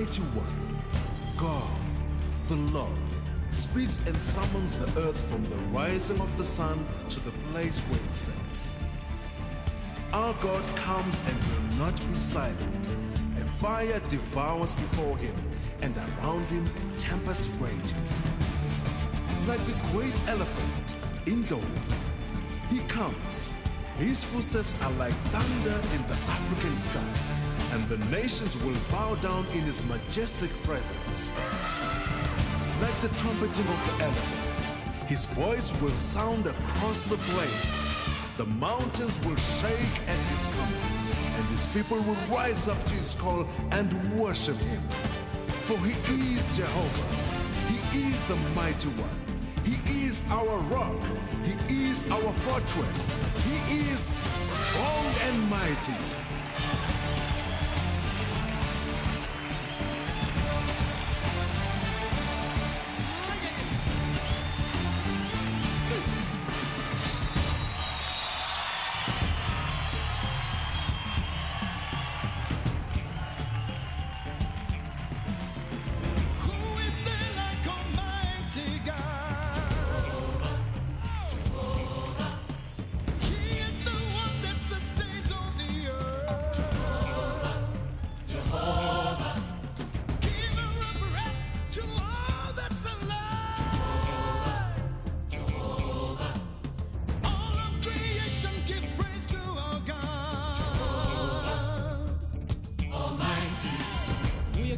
mighty one, God, the Lord, speaks and summons the earth from the rising of the sun to the place where it sets. Our God comes and will not be silent. A fire devours before him, and around him a tempest rages. Like the great elephant in the wood, he comes. His footsteps are like thunder in the African sky, and the nations will bow down in his majestic presence. Like the trumpeting of the elephant, his voice will sound across the plains. The mountains will shake at his coming, and his people will rise up to his call and worship him. For he is Jehovah, he is the mighty one. He is our rock. He is our fortress. He is strong and mighty.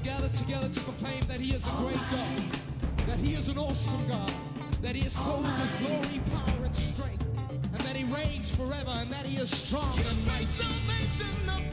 Gathered together to proclaim that He is a great God, that He is an awesome God, that He is clothed with glory, power, and strength, and that He reigns forever, and that He is strong and mighty.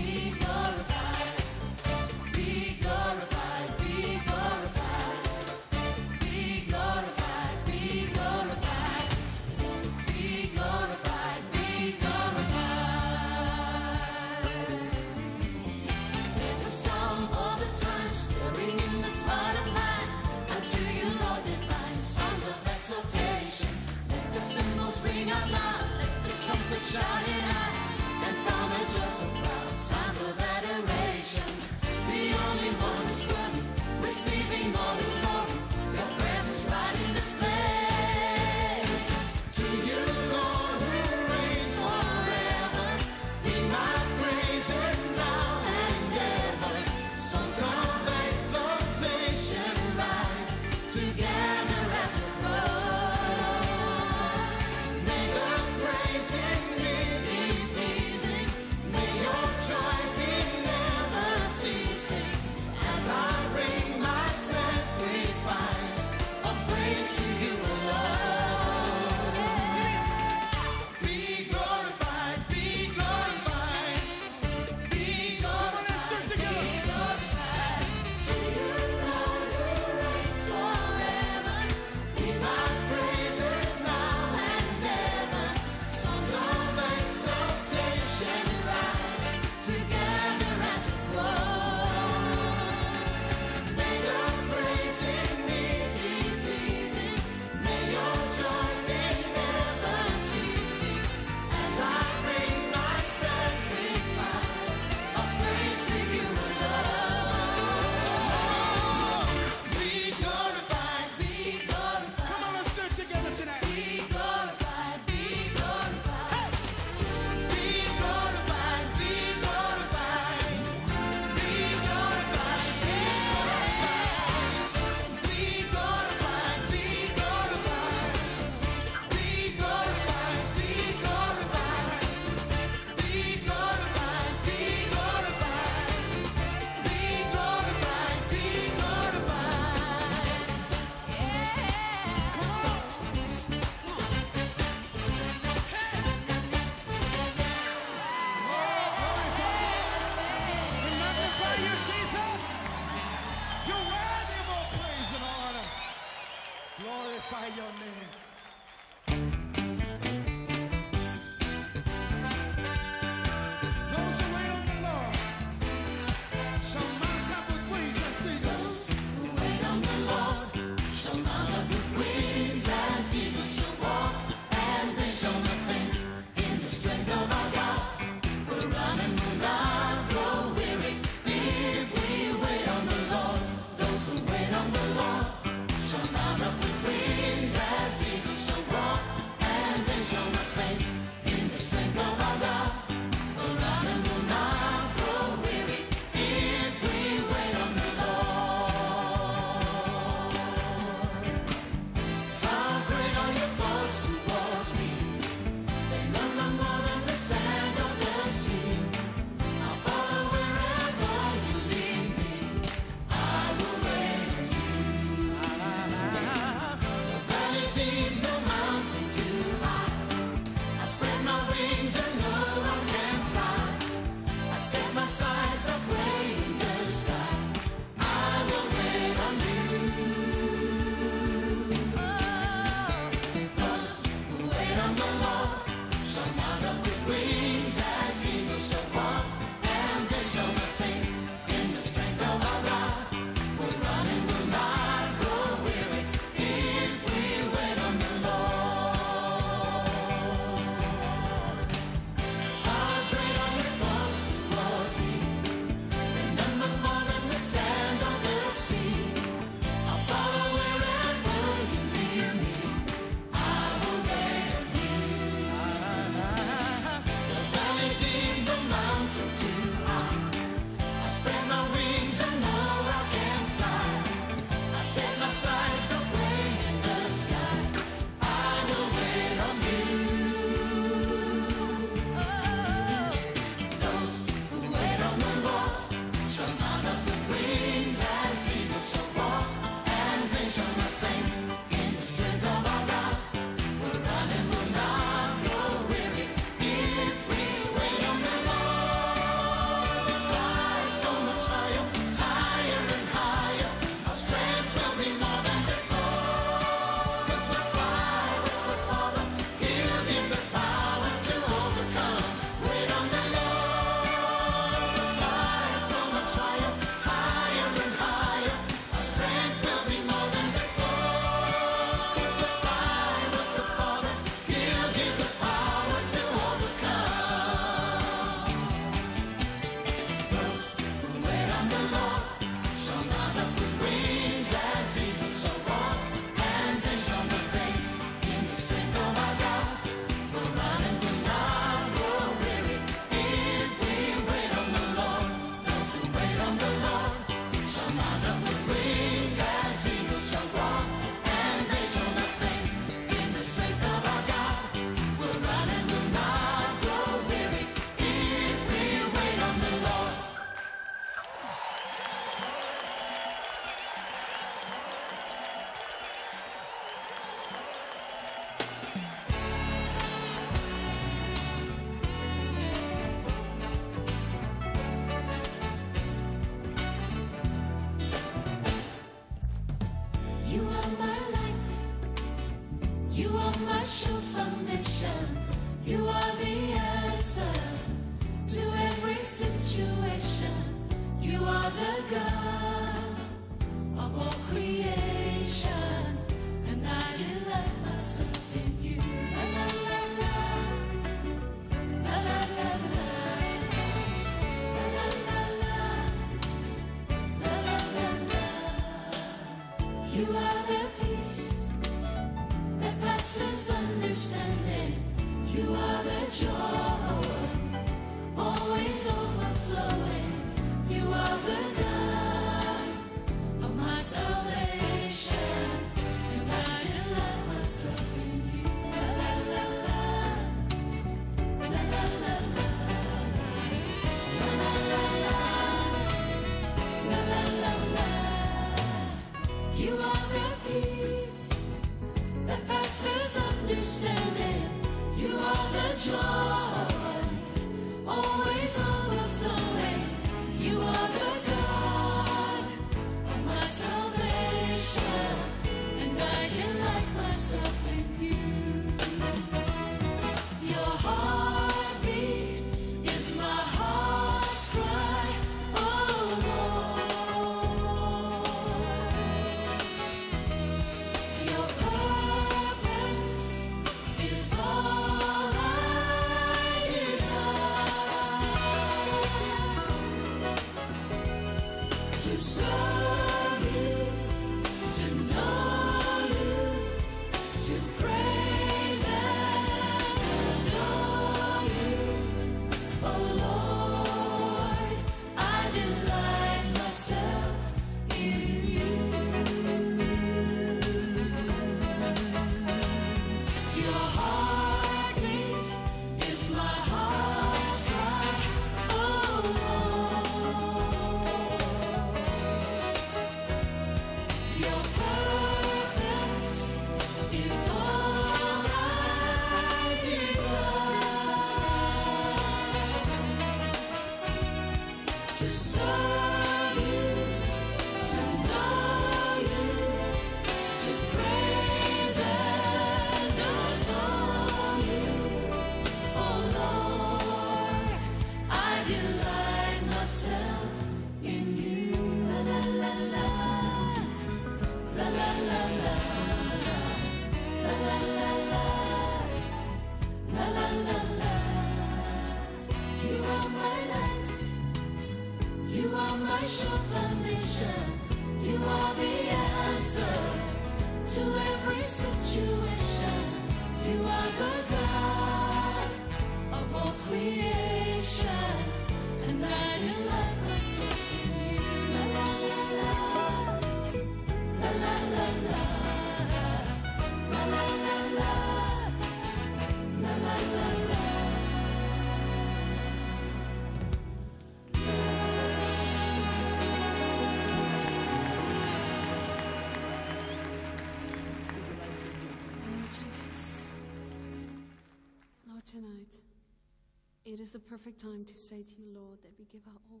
It is the perfect time to say to you, Lord, that we give our all.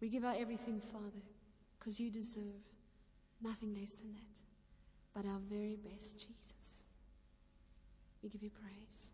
We give our everything, Father, because you deserve nothing less than that, but our very best, Jesus. We give you praise.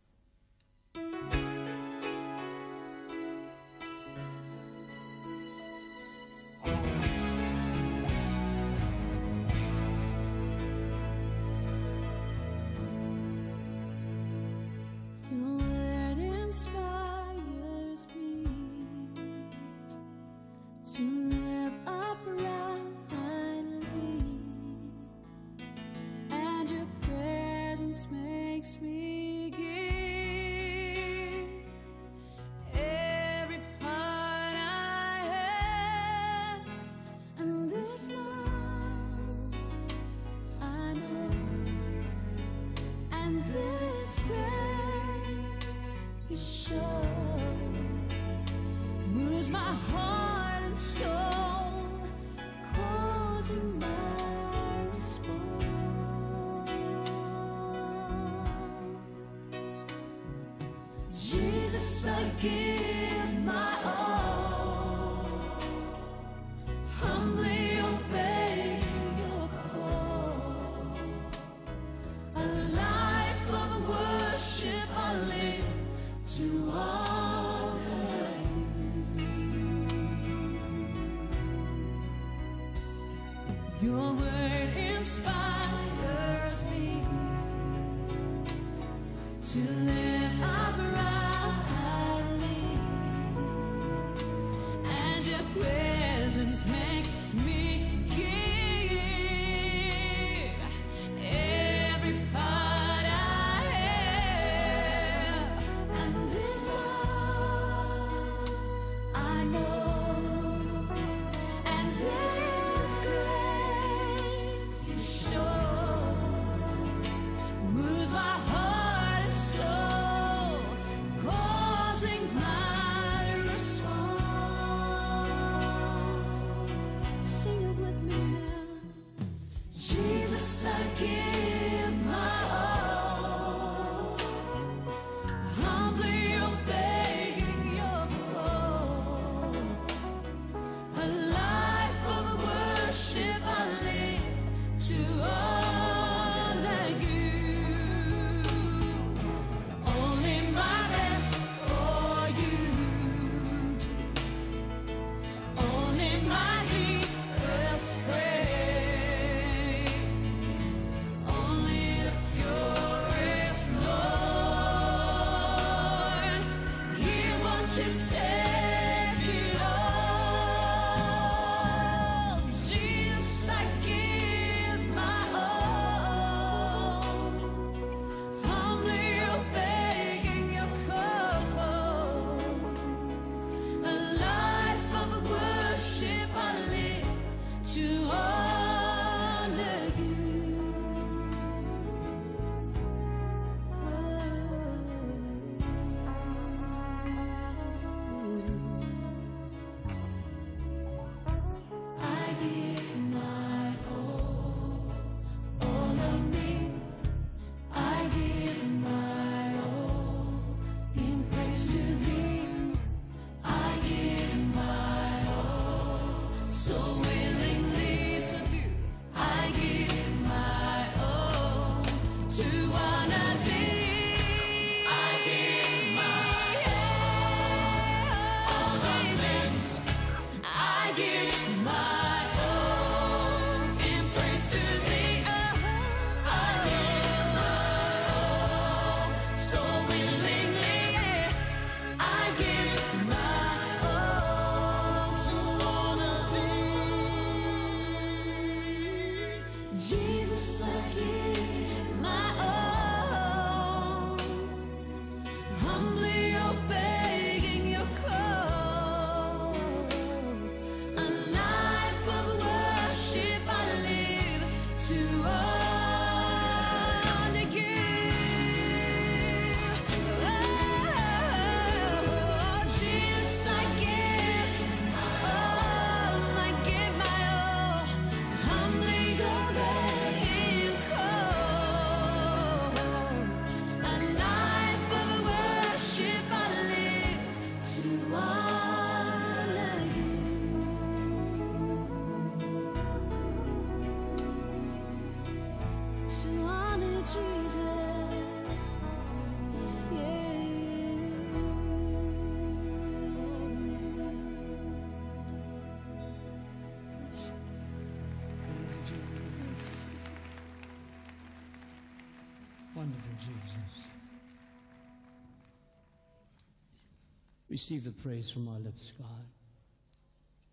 Receive the praise from our lips, God.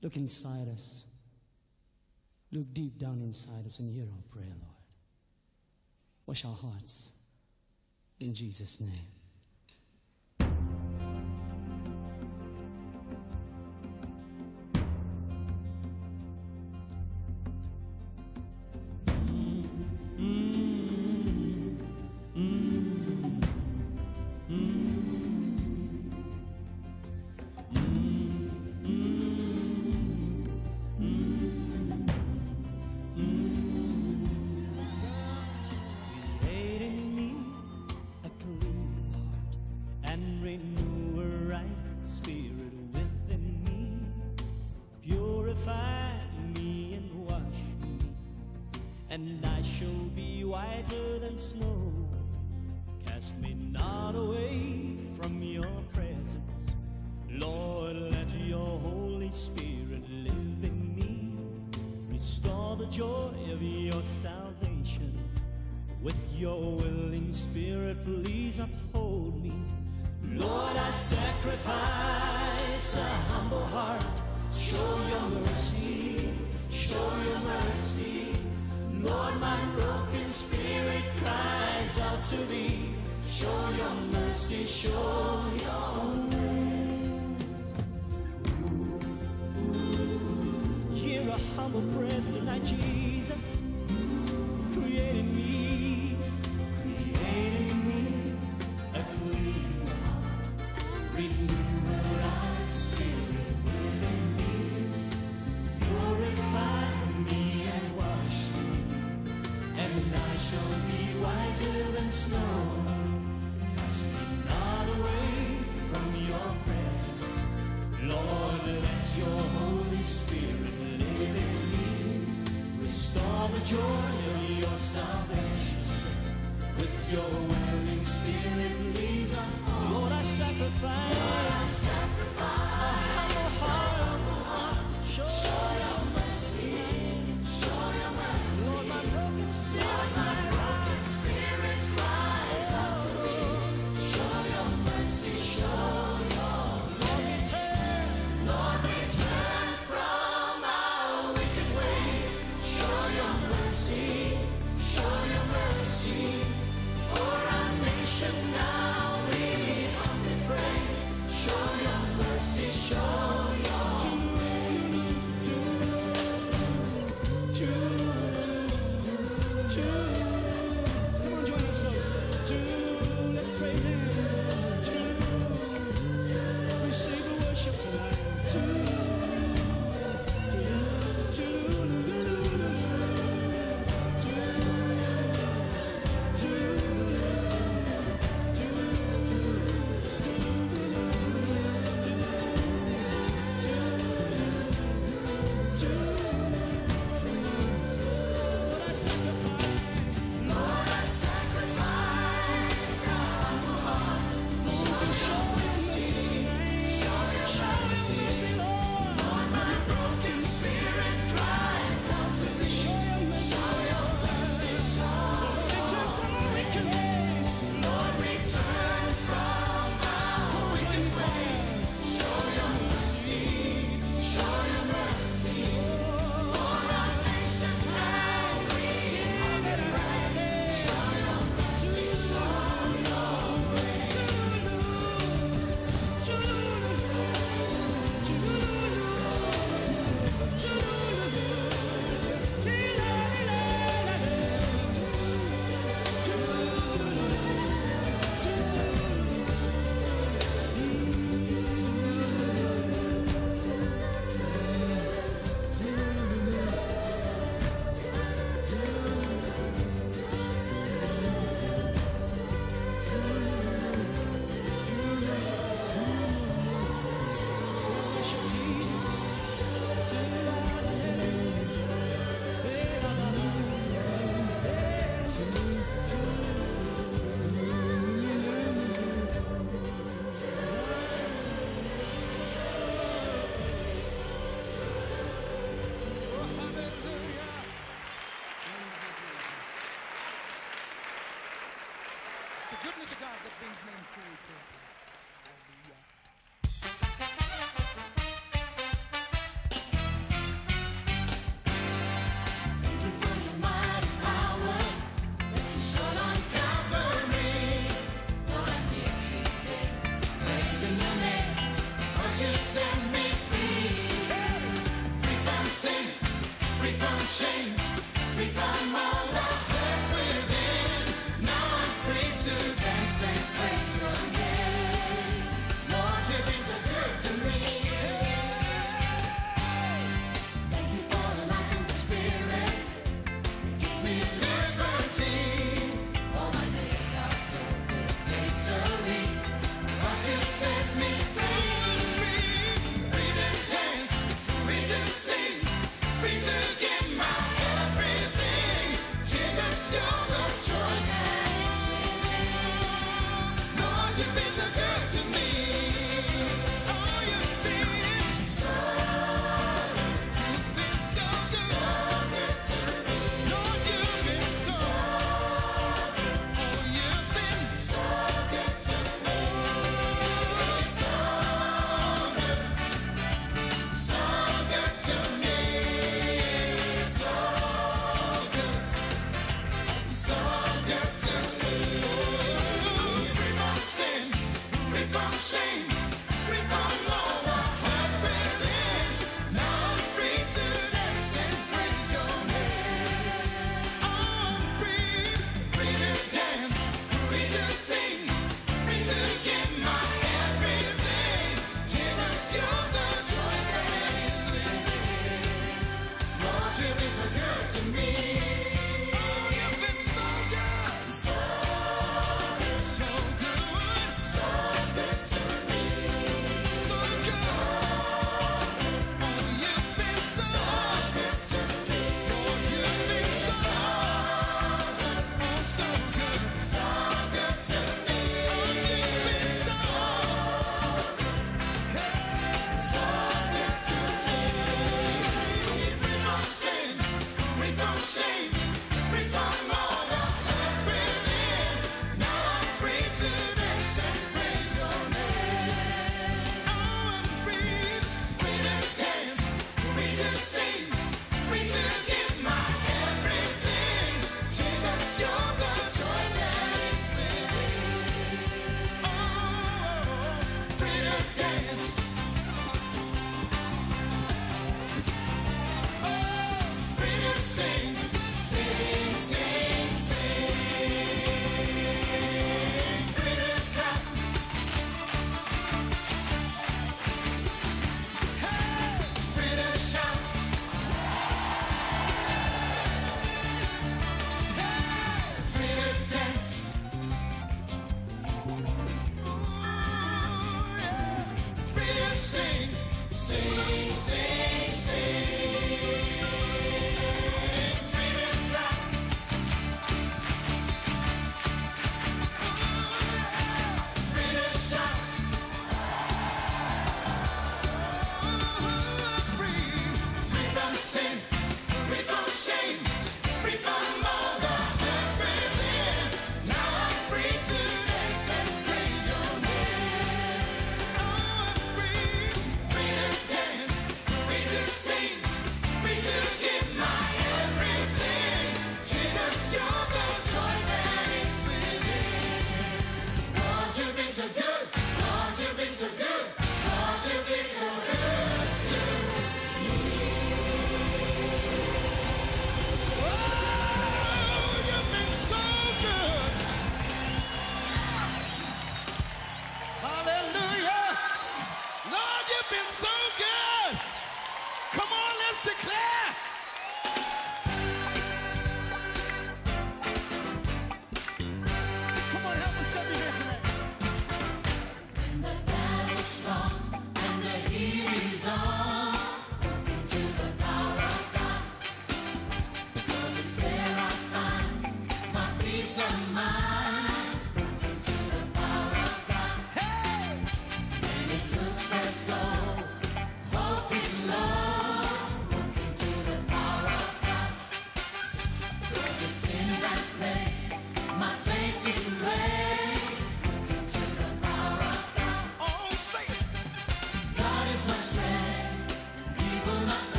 Look inside us. Look deep down inside us and hear our prayer, Lord. Wash our hearts in Jesus' name. your willing spirit, please uphold me. Lord, I sacrifice a humble heart. Show your mercy, show your mercy. Lord, my broken spirit cries out to thee. Show your mercy, show your mercy. Hear a humble prayer tonight, Jesus.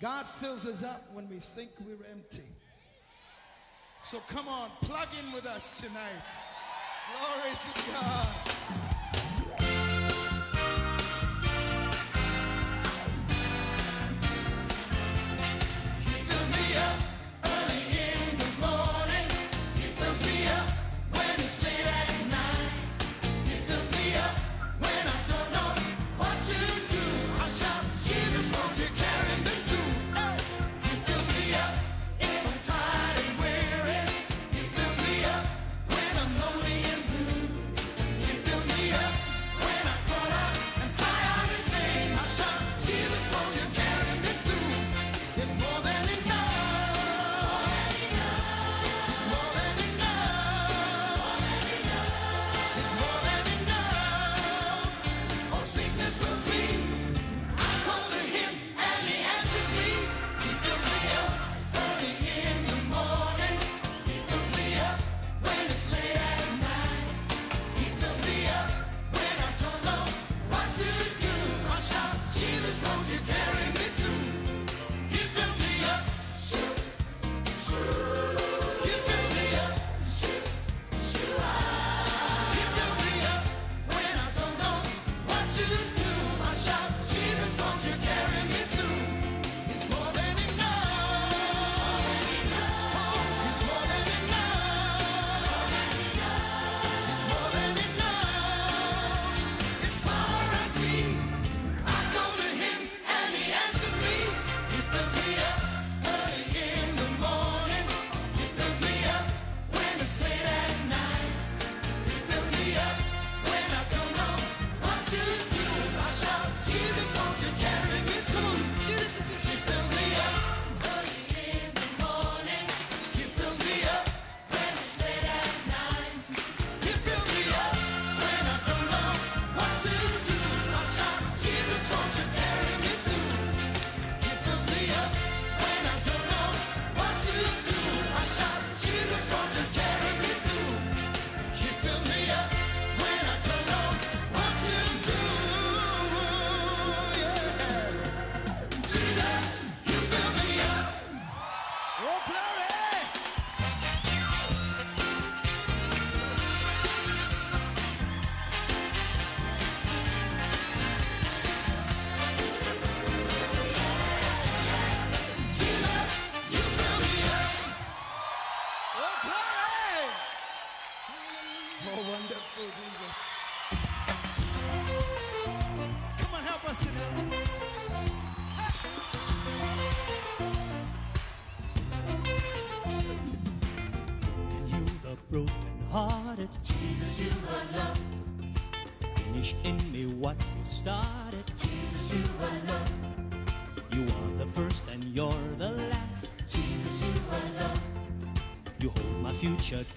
God fills us up when we think we're empty. So come on, plug in with us tonight. Glory to God.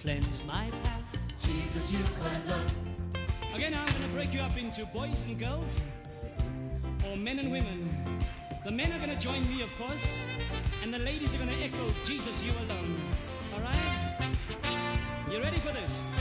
cleanse my past. Jesus, you alone. Again, I'm gonna break you up into boys and girls, or men and women. The men are gonna join me, of course, and the ladies are gonna echo Jesus, you alone. All right? You ready for this?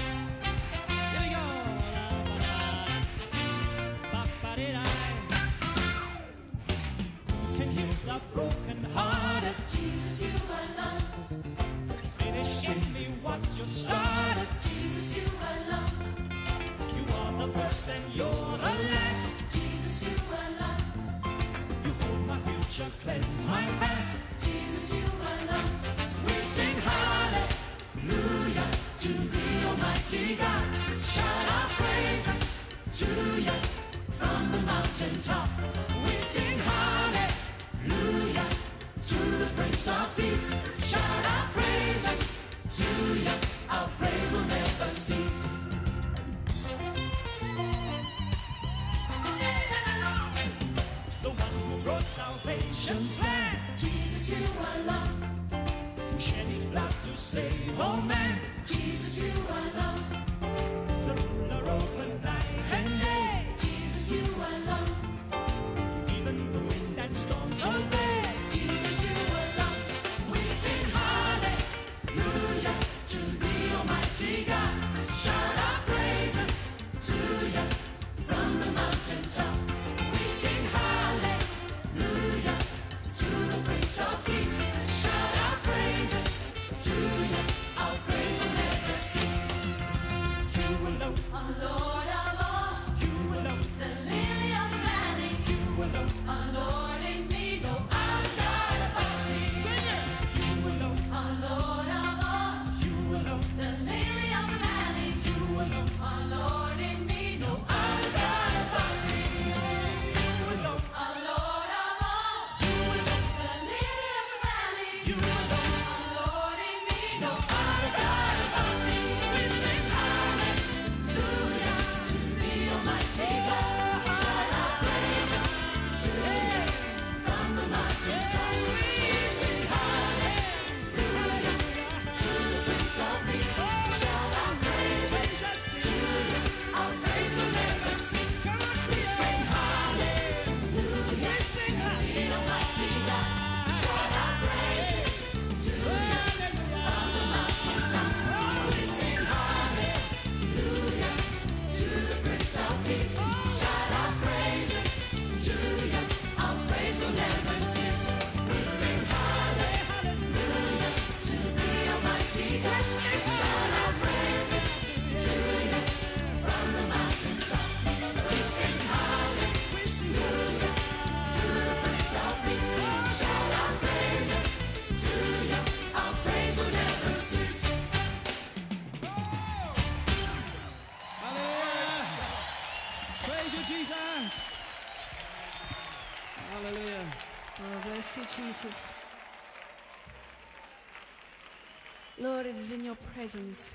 presence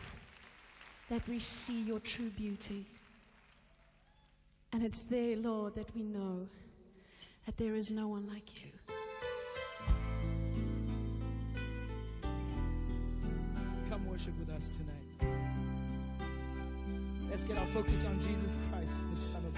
that we see your true beauty. And it's there, Lord, that we know that there is no one like you. Come worship with us tonight. Let's get our focus on Jesus Christ, the Son of God.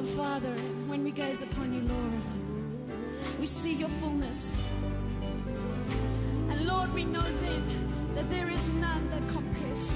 Oh, Father, when we gaze upon you, Lord, we see your fullness. And Lord, we know then that there is none that compares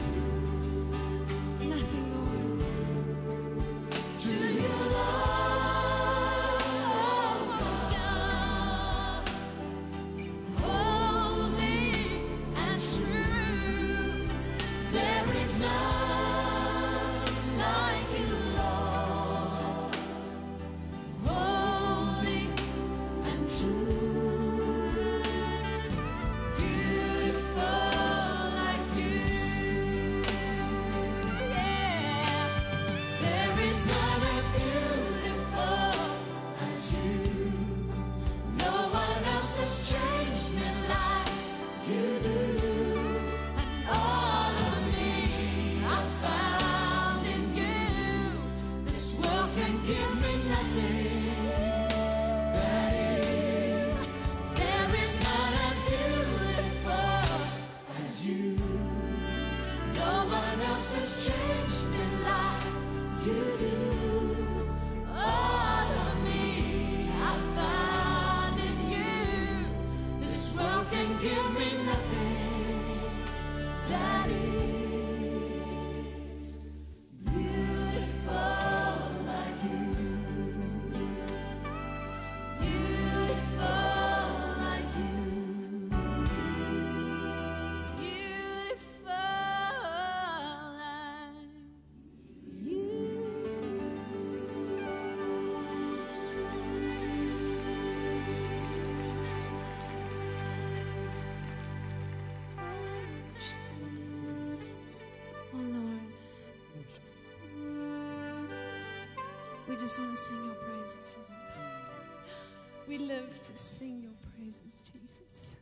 just want to sing your praises, Lord. We love to sing your praises, Jesus.